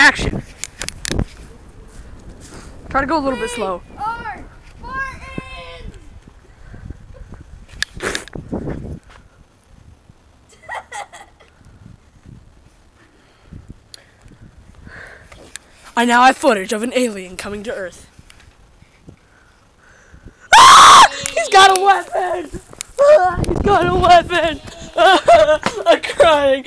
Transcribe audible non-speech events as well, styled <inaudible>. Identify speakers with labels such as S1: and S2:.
S1: action. Try to go a little bit slow. <laughs> I now have footage of an alien coming to Earth. Ah! He's got a weapon! Ah, <laughs> he's got a weapon! <laughs> I'm crying!